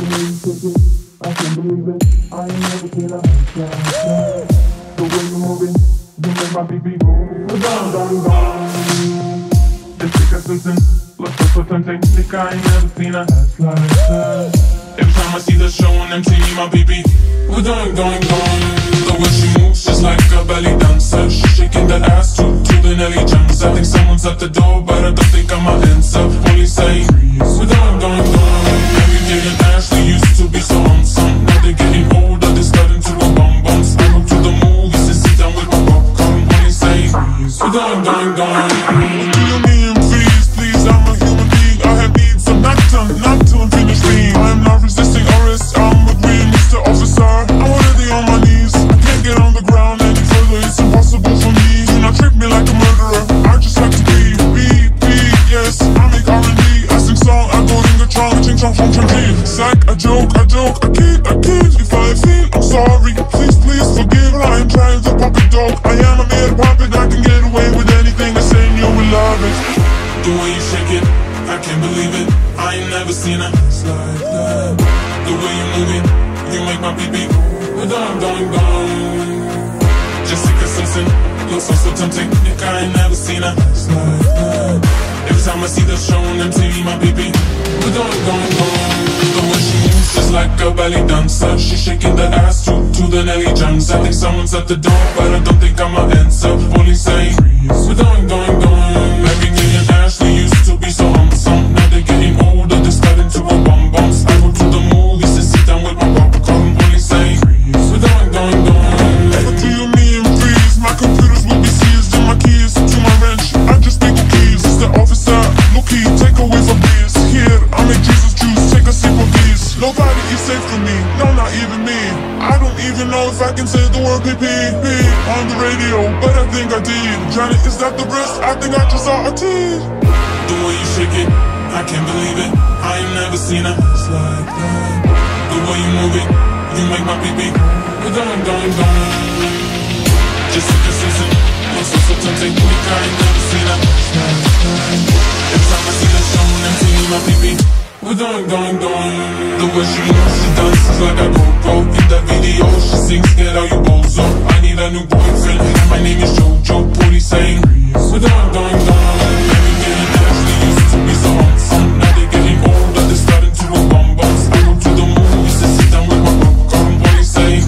It, I can't believe it. I ain't never seen a slide. The way you moving, you make my baby move. Gone, gone, gone. Jessica Simpson, look so so tempting. Think I ain't never seen a slide. slide. Every time I see the show on MTV, my baby, we're going, going, going. The way she moves, just like a belly dancer. She's shaking that ass to, to the Nelly jumps. I think someone's at the door, but I don't think I'ma answer. Only say, a a a it's impossible for me You not treat me like a a joke, a joke. I kid, I kid. The way you shake it, I can't believe it. I ain't never seen a slide like The way you move it, you make my baby go down, down, down. Jessica Simpson, you're so so tempting. I ain't never seen a slide like Every time I see the show on MTV, my baby, we're going, going, going. The way she moves, just like a belly dancer. She's shaking that ass to, to the Nelly jumps. I think someone's at the door, but I don't think I'ma answer. Only say, we're going, going, going. Nobody is safe from me, no, not even me. I don't even know if I can say the word PP on the radio, but I think I did. Johnny, is that the breast? I think I just saw a teeth. The way you shake it, I can't believe it. I ain't never seen a like that The way you move it, you make my baby go down, down, down. Jessica Simpson, you're so tempting. I ain't going, dong dong, The way she moves, she dances like a go-go. In that video, she sings, get out you bozo. I need a new boyfriend, and my name is Jojo. Police saying, we're dong going, going Everything actually used to be so Now they're getting older, they're starting to I go to the sit down with my saying,